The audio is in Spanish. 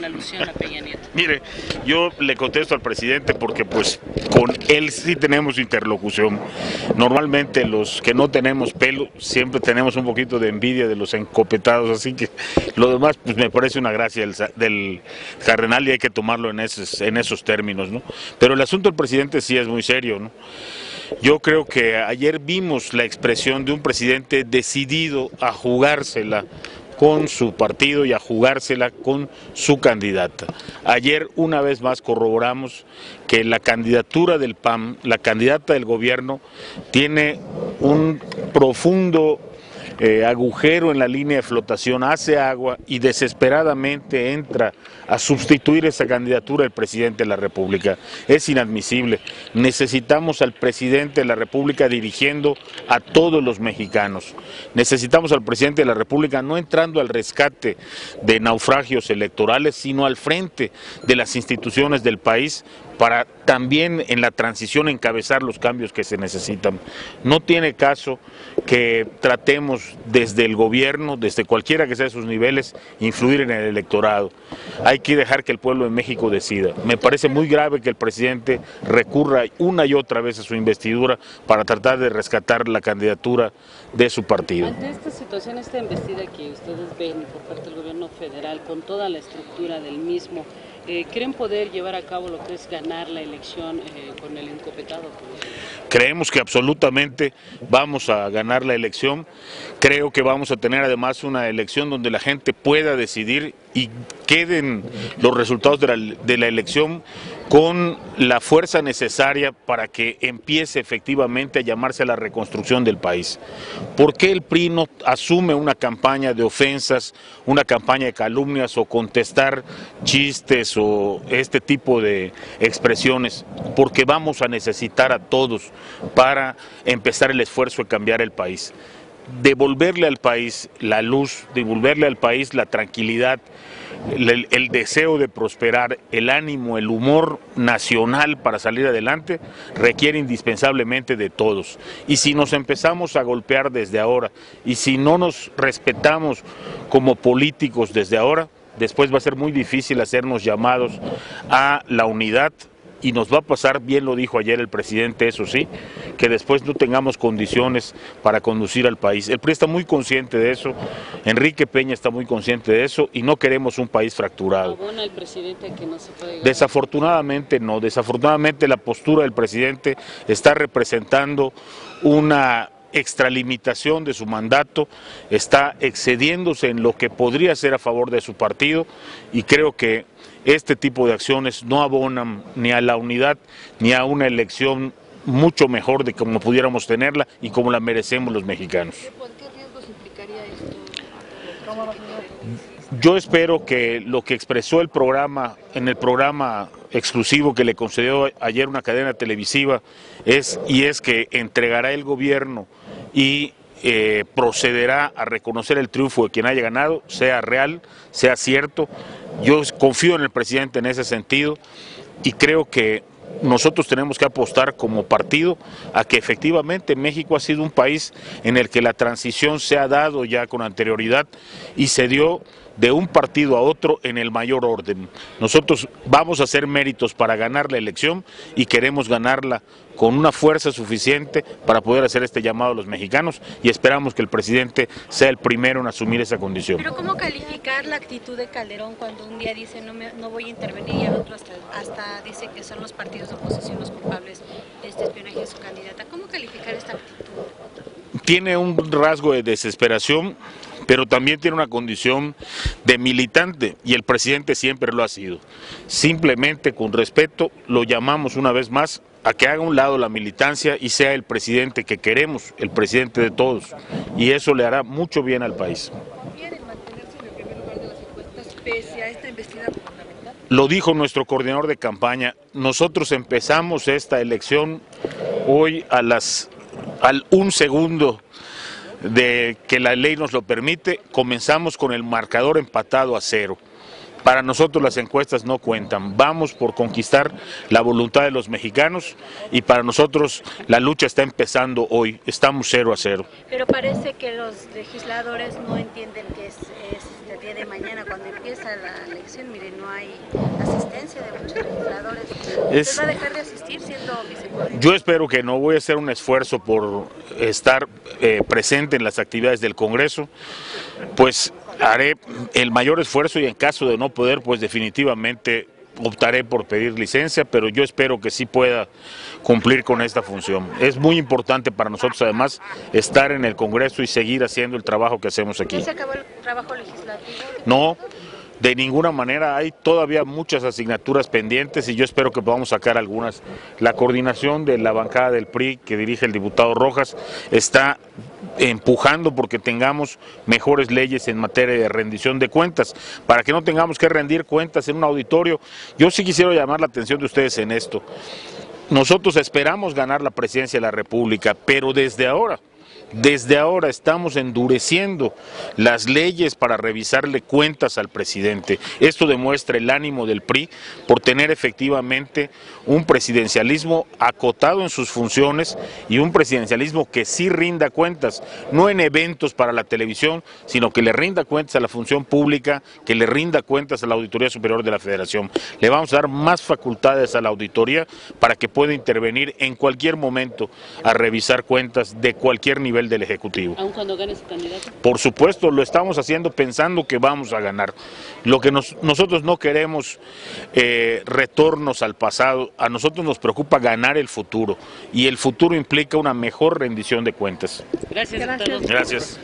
la alusión a Peña Nieto. Mire, yo le contesto al presidente porque pues con él sí tenemos interlocución. Normalmente los que no tenemos pelo siempre tenemos un poquito de envidia de los encopetados, así que lo demás pues me parece una gracia del, del cardenal y hay que tomarlo en esos, en esos términos, ¿no? Pero el asunto del presidente sí es muy serio, ¿no? Yo creo que ayer vimos la expresión de un presidente decidido a jugársela con su partido y a jugársela con su candidata. Ayer una vez más corroboramos que la candidatura del PAN, la candidata del gobierno, tiene un profundo eh, agujero en la línea de flotación, hace agua y desesperadamente entra a sustituir esa candidatura del presidente de la República. Es inadmisible. Necesitamos al presidente de la República dirigiendo a todos los mexicanos. Necesitamos al presidente de la República no entrando al rescate de naufragios electorales, sino al frente de las instituciones del país para también en la transición encabezar los cambios que se necesitan. No tiene caso que tratemos desde el gobierno, desde cualquiera que sea sus niveles, influir en el electorado. Hay que dejar que el pueblo de México decida. Me parece muy grave que el presidente recurra una y otra vez a su investidura para tratar de rescatar la candidatura de su partido. Ante esta situación, esta investida que ustedes ven por parte del gobierno federal, con toda la estructura del mismo, eh, ¿creen poder llevar a cabo lo que es ganar la elección eh, con el encopetado? Creemos que absolutamente vamos a ganar la elección. Creo que vamos a tener además una elección donde la gente pueda decidir y queden los resultados de la, elección con la fuerza necesaria para que empiece efectivamente a llamarse a la reconstrucción del país. ¿Por qué el PRI no asume una campaña de ofensas, una campaña de calumnias o contestar chistes o este tipo de expresiones? Porque vamos a necesitar a todos para empezar el esfuerzo de cambiar el país devolverle al país la luz, devolverle al país la tranquilidad, el, deseo de prosperar, el ánimo, el humor nacional para salir adelante, requiere indispensablemente de todos. Y si nos empezamos a golpear desde ahora y si no nos respetamos como políticos desde ahora, después va a ser muy difícil hacernos llamados a la unidad, y nos va a pasar, bien lo dijo ayer el presidente, eso sí, que después no tengamos condiciones para conducir al país. El PRI está muy consciente de eso, Enrique Peña está muy consciente de eso y no queremos un país fracturado. ¿Abona el presidente que no se puede? Desafortunadamente no, desafortunadamente la postura del presidente está representando una extralimitación de su mandato, está excediéndose en lo que podría ser a favor de su partido y creo que este tipo de acciones no abonan ni a la unidad ni a una elección mucho mejor de como pudiéramos tenerla y como la merecemos los mexicanos. Yo espero que lo que expresó el programa, en el programa exclusivo que le concedió ayer una cadena televisiva, es y es que entregará el gobierno y eh, procederá a reconocer el triunfo de quien haya ganado, sea real, sea cierto. Yo confío en el presidente en ese sentido y creo que nosotros tenemos que apostar como partido a que efectivamente México ha sido un país en el que la transición se ha dado ya con anterioridad y se dio de un partido a otro en el mayor orden. Nosotros vamos a hacer méritos para ganar la elección y queremos ganarla con una fuerza suficiente para poder hacer este llamado a los mexicanos y esperamos que el presidente sea el primero en asumir esa condición. Pero ¿cómo calificar la actitud de Calderón cuando un día dice no, me, no voy a intervenir y al otro hasta, hasta, dice que son los partidos de oposición los culpables de este espionaje de su candidata? ¿Cómo calificar esta actitud? Tiene un rasgo de desesperación pero también tiene una condición de militante y el presidente siempre lo ha sido. Simplemente con respeto lo llamamos una vez más a que haga un lado la militancia y sea el presidente que queremos, el presidente de todos, y eso le hará mucho bien al país. Lo dijo nuestro coordinador de campaña, nosotros empezamos esta elección hoy a las al un segundo de que la ley nos lo permite, comenzamos con el marcador empatado a cero. Para nosotros las encuestas no cuentan, vamos por conquistar la voluntad de los mexicanos y para nosotros la lucha está empezando hoy, estamos cero a cero. Pero parece que los legisladores no entienden que es, es de día de mañana cuando empieza la elección, mire, no hay asistencia de muchos legisladores. ¿Usted va a dejar de asistir siendo vicepresidente? Yo espero que no voy a hacer un esfuerzo por estar eh, presente en las actividades del Congreso, pues haré el mayor esfuerzo y en caso de no poder, pues definitivamente optaré por pedir licencia, pero yo espero que sí pueda cumplir con esta función. Es muy importante para nosotros además estar en el Congreso y seguir haciendo el trabajo que hacemos aquí. ¿Ya se acabó el trabajo legislativo? No, de ninguna manera hay todavía muchas asignaturas pendientes y yo espero que podamos sacar algunas. La coordinación de la bancada del PRI que dirige el diputado Rojas está empujando porque tengamos mejores leyes en materia de rendición de cuentas, para que no tengamos que rendir cuentas en un auditorio. Yo sí quisiera llamar la atención de ustedes en esto. Nosotros esperamos ganar la presidencia de la República, pero desde ahora desde ahora estamos endureciendo las leyes para revisarle cuentas al presidente. Esto demuestra el ánimo del PRI por tener efectivamente un presidencialismo acotado en sus funciones y un presidencialismo que sí rinda cuentas, no en eventos para la televisión, sino que le rinda cuentas a la función pública, que le rinda cuentas a la Auditoría Superior de la Federación. Le vamos a dar más facultades a la auditoría para que pueda intervenir en cualquier momento a revisar cuentas de cualquier nivel del Ejecutivo. Aun cuando gane su candidato. Por supuesto, lo estamos haciendo pensando que vamos a ganar. Lo que nos, nosotros no queremos eh, retornos al pasado, a nosotros nos preocupa ganar el futuro y el futuro implica una mejor rendición de cuentas. Gracias, Gracias. Gracias.